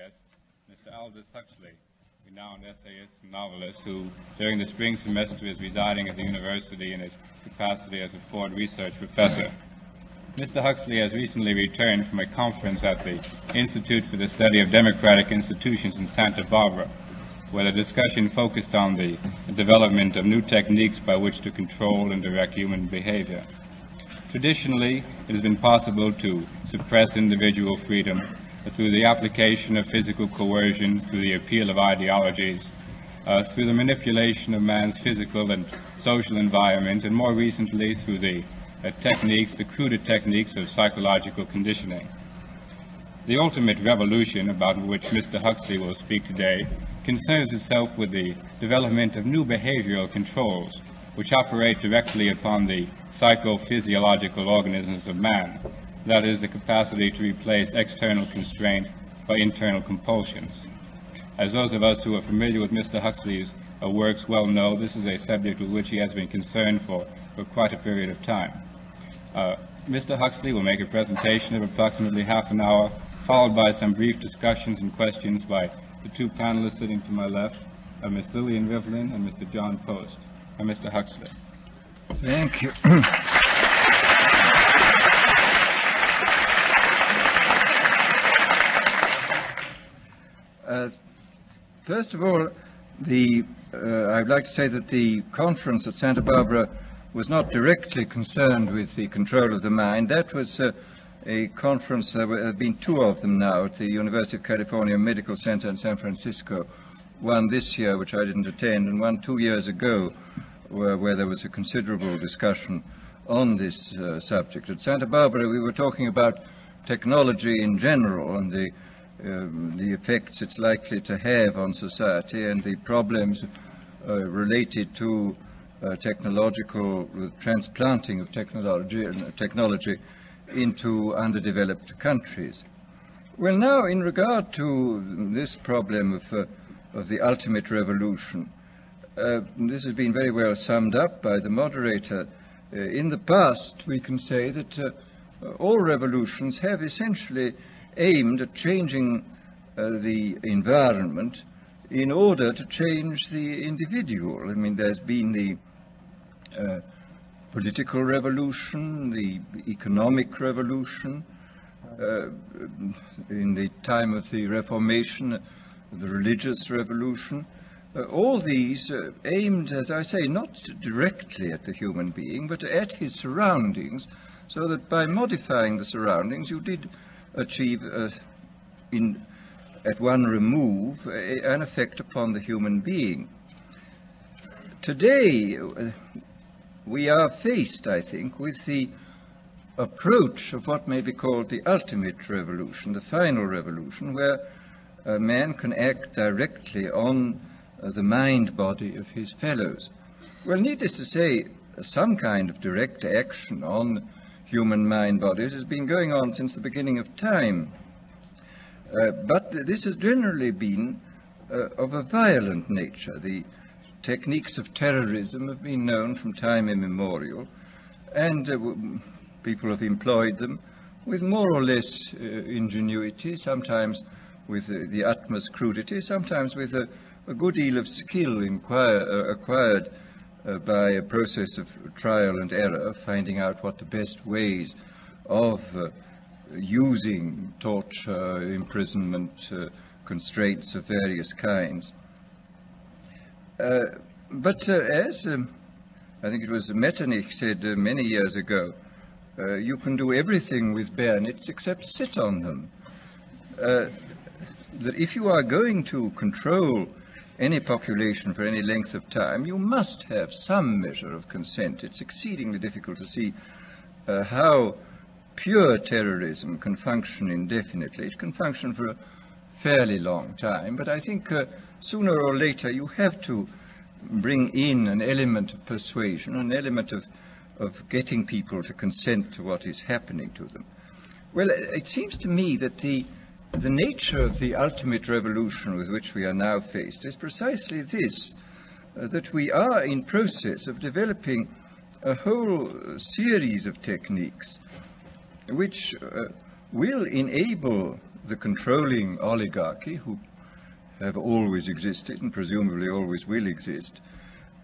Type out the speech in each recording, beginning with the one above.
Mr. Aldous Huxley, renowned essayist and novelist who, during the spring semester, is residing at the university in his capacity as a Ford Research Professor. Mr. Huxley has recently returned from a conference at the Institute for the Study of Democratic Institutions in Santa Barbara, where the discussion focused on the development of new techniques by which to control and direct human behavior. Traditionally, it has been possible to suppress individual freedom through the application of physical coercion, through the appeal of ideologies, uh, through the manipulation of man's physical and social environment, and more recently through the uh, techniques, the cruder techniques of psychological conditioning. The ultimate revolution about which Mr. Huxley will speak today concerns itself with the development of new behavioral controls which operate directly upon the psychophysiological organisms of man, that is, the capacity to replace external constraint by internal compulsions. As those of us who are familiar with Mr. Huxley's uh, works well know, this is a subject with which he has been concerned for, for quite a period of time. Uh, Mr. Huxley will make a presentation of approximately half an hour, followed by some brief discussions and questions by the two panelists sitting to my left, uh, Ms. Lillian Rivlin and Mr. John Post. Uh, Mr. Huxley. Thank you. uh, first of all, the, uh, I'd like to say that the conference at Santa Barbara was not directly concerned with the control of the mind. That was uh, a conference, there have been two of them now at the University of California Medical Center in San Francisco. One this year, which I didn't attend, and one two years ago, where, where there was a considerable discussion on this uh, subject. At Santa Barbara, we were talking about technology in general and the, um, the effects it's likely to have on society and the problems uh, related to uh, technological transplanting of technology, technology into underdeveloped countries. Well, now, in regard to this problem of, uh, of the ultimate revolution, uh, this has been very well summed up by the moderator. Uh, in the past, we can say that uh, all revolutions have essentially aimed at changing uh, the environment in order to change the individual. I mean, there's been the uh, political revolution, the economic revolution, uh, in the time of the Reformation, the religious revolution. Uh, all these uh, aimed, as I say, not directly at the human being, but at his surroundings, so that by modifying the surroundings, you did achieve, uh, in, at one remove, a, an effect upon the human being. Today, uh, we are faced, I think, with the approach of what may be called the ultimate revolution, the final revolution, where a man can act directly on uh, the mind body of his fellows. Well, needless to say, some kind of direct action on human mind bodies has been going on since the beginning of time. Uh, but this has generally been uh, of a violent nature. The techniques of terrorism have been known from time immemorial, and uh, people have employed them with more or less uh, ingenuity, sometimes with uh, the utmost crudity, sometimes with a, a good deal of skill uh, acquired uh, by a process of trial and error, finding out what the best ways of uh, using torture, imprisonment, constraints of various kinds. Uh, but uh, as um, I think it was Metternich said uh, many years ago, you can do everything with bayonets except sit on them. that if you are going to control any population for any length of time, you must have some measure of consent. It's exceedingly difficult to see uh, how pure terrorism can function indefinitely. It can function for a fairly long time, but I think uh, sooner or later you have to bring in an element of persuasion, an element of, of getting people to consent to what is happening to them. Well, it seems to me that the, the nature of the ultimate revolution with which we are now faced is precisely this, uh, that we are in process of developing a whole series of techniques which uh, will enable the controlling oligarchy, who have always existed and presumably always will exist,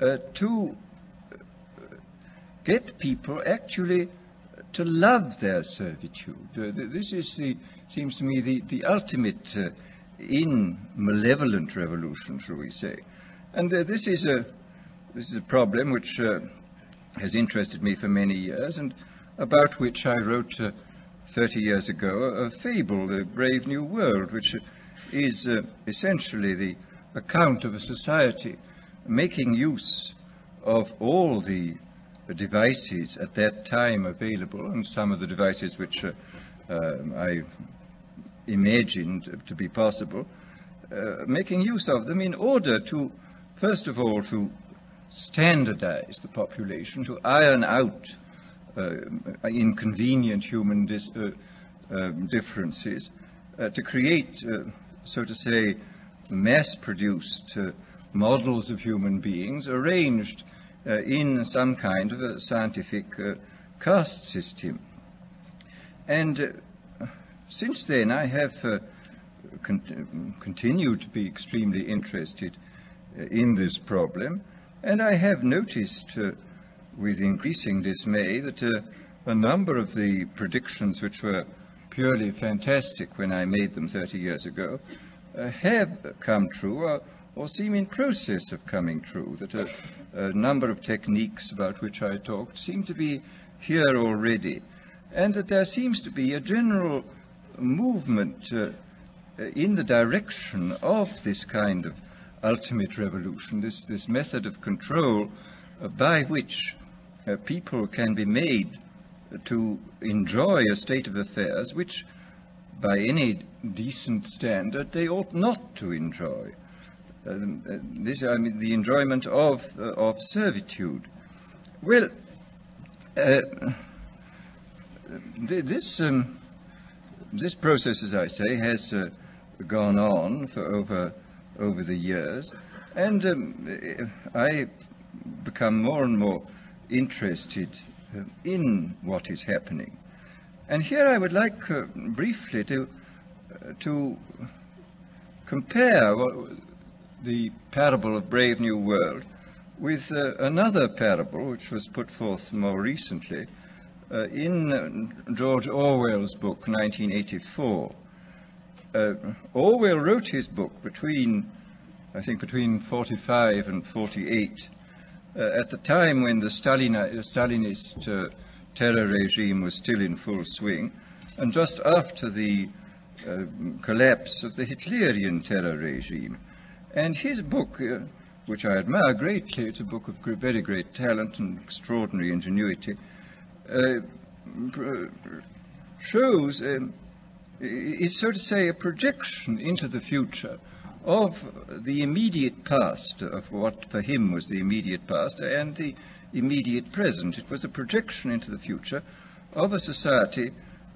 uh, to get people actually to love their servitude. Uh, this is the, seems to me the, the ultimate uh, in malevolent revolution, shall we say. And uh, this, is a, this is a problem which uh, has interested me for many years and about which I wrote uh, 30 years ago a fable, The Brave New World, which is uh, essentially the account of a society making use of all the devices at that time available, and some of the devices which uh, um, I imagined to be possible, uh, making use of them in order to, first of all, to standardize the population, to iron out uh, inconvenient human uh, um, differences, uh, to create, uh, so to say, mass-produced models of human beings arranged in some kind of a scientific uh, caste system. And uh, since then, I have con- continued to be extremely interested in this problem, and I have noticed with increasing dismay that uh, a number of the predictions which were purely fantastic when I made them 30 years ago uh, have come true or, seem in process of coming true, that a, a number of techniques about which I talked seem to be here already, and that there seems to be a general movement uh, in the direction of this kind of ultimate revolution, this, this method of control uh, by which uh, people can be made to enjoy a state of affairs which, by any decent standard, they ought not to enjoy. Uh, this, I mean, the enjoyment of, uh, of servitude. Well, uh, this, um, this process, as I say, has uh, gone on for over, over the years, and um, I become more and more interested uh, in what is happening. And here I would like uh, briefly to, to compare what, the parable of Brave New World with uh, another parable which was put forth more recently uh, in uh, George Orwell's book 1984. Uh, Orwell wrote his book between, I think, between 45 and 48, uh, at the time when the Stalin, Stalinist uh, terror regime was still in full swing, and just after the collapse of the Hitlerian terror regime. And his book, uh, which I admire greatly, it's a book of very great talent and extraordinary ingenuity, uh, shows, um, is so to say, a projection into the future of the immediate past, of what for him was the immediate past, and the immediate present. It was a projection into the future of a society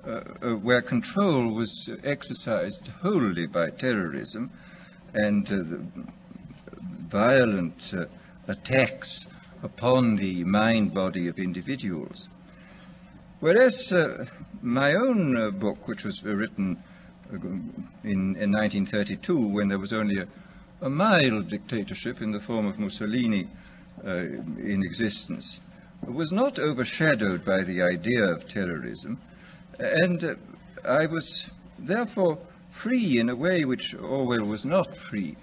uh, uh, where control was exercised wholly by terrorism and uh, violent uh, attacks upon the mind body of individuals. Whereas uh, my own uh, book, which was written uh, in, in, 1932, when there was only a, a, mild dictatorship in the form of Mussolini uh, in existence, was not overshadowed by the idea of terrorism, and I was therefore free in a way which Orwell was not free,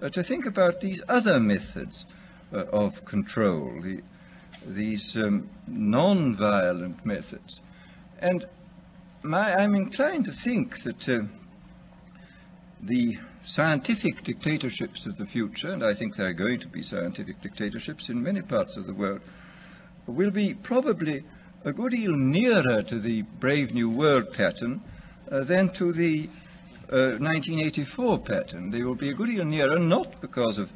uh, to think about these other methods uh, of control, the, these um, non-violent methods. And my, I'm inclined to think that uh, the scientific dictatorships of the future, and I think there are going to be scientific dictatorships in many parts of the world, will be probably a good deal nearer to the Brave New World pattern uh, than to the 1984 uh, pattern. They will be a good deal nearer, not because of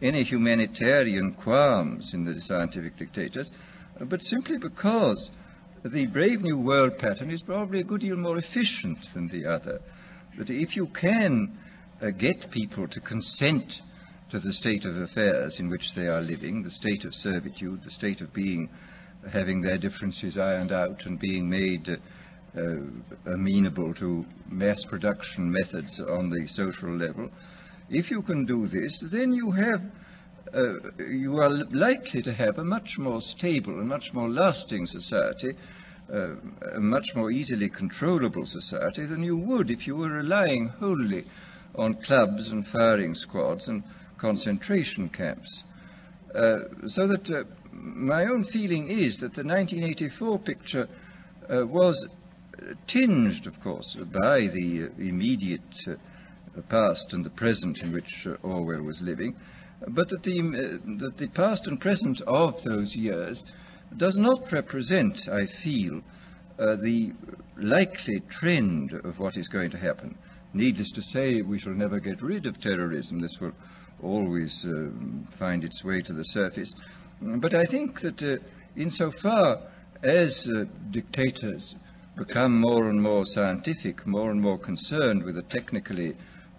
any humanitarian qualms in the scientific dictators, but simply because the Brave New World pattern is probably a good deal more efficient than the other. That if you can uh, get people to consent to the state of affairs in which they are living, the state of servitude, the state of being, having their differences ironed out and being made uh, amenable to mass production methods on the social level, if you can do this, then you have uh, you are likely to have a much more stable and much more lasting society, uh, a much more easily controllable society than you would if you were relying wholly on clubs and firing squads and concentration camps. Uh, so that uh, my own feeling is that the 1984 picture uh, was tinged, of course, by the uh, immediate past and the present in which Orwell was living, but that the, uh, that the past and present of those years does not represent, I feel, uh, the likely trend of what is going to happen. Needless to say, we shall never get rid of terrorism. This will always uh, find its way to the surface. But I think that uh, insofar as uh, dictators become more and more scientific, more and more concerned with a technically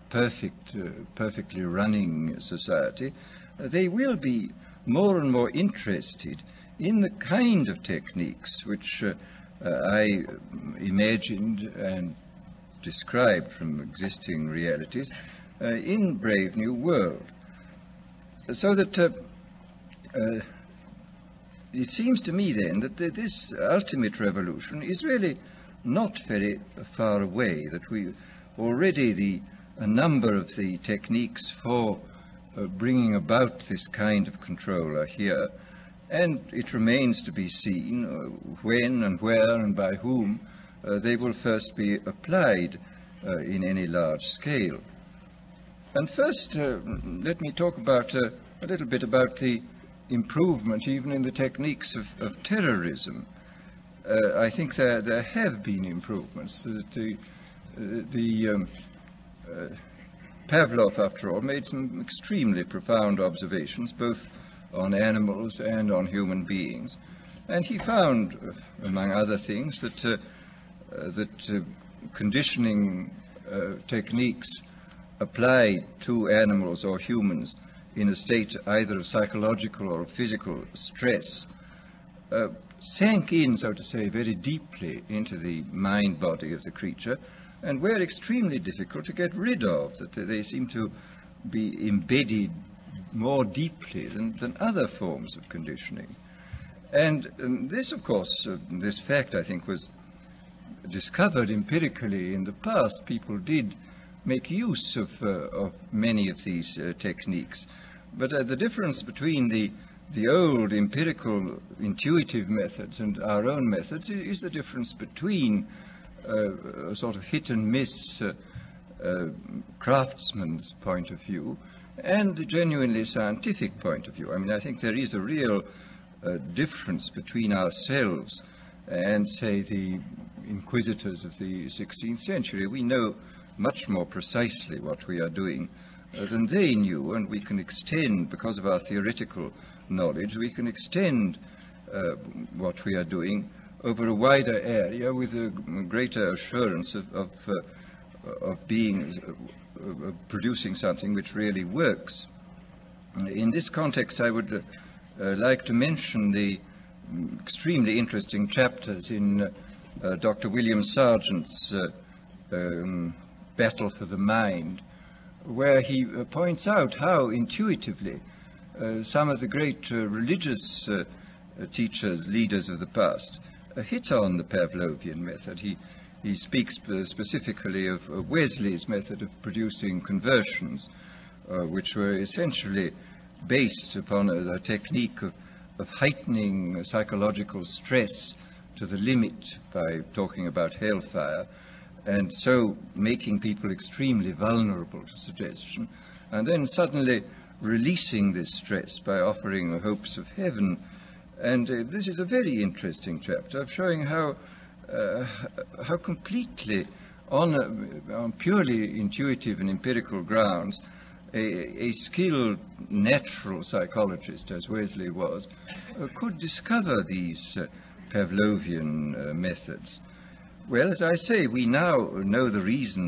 perfect, uh, perfectly running society, uh, they will be more and more interested in the kind of techniques which uh, I imagined and described from existing realities in Brave New World. So that uh, it seems to me then that this ultimate revolution is really not very far away, that we already the a number of the techniques for uh, bringing about this kind of control are here, and it remains to be seen uh, when and where and by whom uh, they will first be applied uh, in any large scale. And first, uh, let me talk about uh, a little bit about the improvement even in the techniques of, of terrorism. I think there, there have been improvements. The, the um, uh, Pavlov, after all, made some extremely profound observations, both on animals and on human beings. And he found, among other things, that, uh, uh, that uh, conditioning uh, techniques applied to animals or humans in a state either of psychological or physical stress uh, sank in, so to say, very deeply into the mind body of the creature and were extremely difficult to get rid of, that they seem to be embedded more deeply than, than other forms of conditioning. And um, this, of course, uh, this fact, I think, was discovered empirically in the past. People did make use of, uh, of many of these uh, techniques. But uh, the difference between the, the old empirical intuitive methods and our own methods is, the difference between a sort of hit and miss uh, uh, craftsman's point of view and the genuinely scientific point of view. I mean, I think there is a real uh, difference between ourselves and, say, the inquisitors of the 16th century. We know much more precisely what we are doing uh, than they knew, and we can extend, because of our theoretical knowledge, we can extend uh, what we are doing over a wider area with a greater assurance of, of, uh, of being, uh, producing something which really works. In this context, I would uh, uh like to mention the extremely interesting chapters in uh, Dr. William Sargent's uh, um, Battle for the Mind, where he uh, points out how intuitively uh, some of the great uh, religious teachers, leaders of the past, hit on the Pavlovian method. He, he speaks specifically of, of, Wesley's method of producing conversions, uh, which were essentially based upon a, a technique of, of heightening psychological stress to the limit by talking about hellfire, and so making people extremely vulnerable to suggestion, and then suddenly releasing this stress by offering hopes of heaven and uh, this is a very interesting chapter of showing how, uh, how completely, on, a, on, purely intuitive and empirical grounds, a, a skilled natural psychologist, as Wesley was, uh, could discover these uh, Pavlovian uh, methods. Well, as I say, we now know the reason